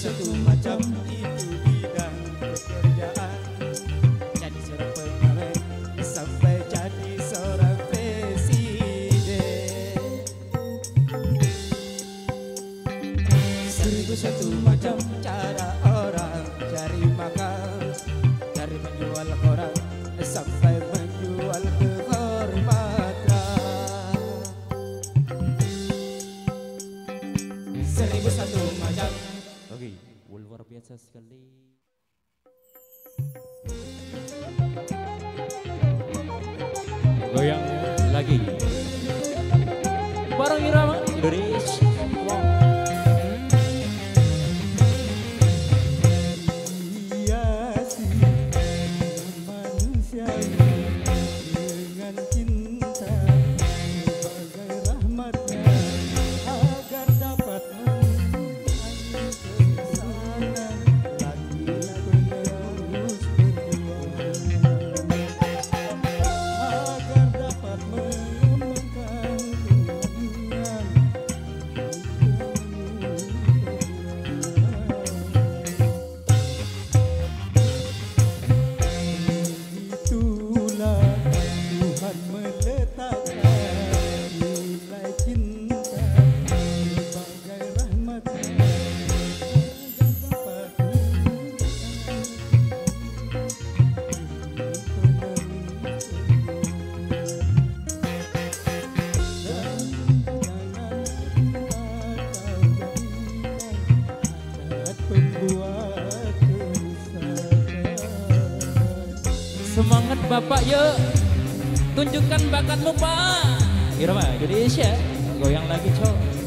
satu macam itu bidang pekerjaan. Jadi seorang pegawai sampai jadi seorang presiden. Seribu satu macam cara orang cari makan Dari menjual koran sampai menjual koran Italy Bapak yuk. Tunjukkan bakatmu Pak. Irama Indonesia Goyang lagi cowok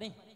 Marín.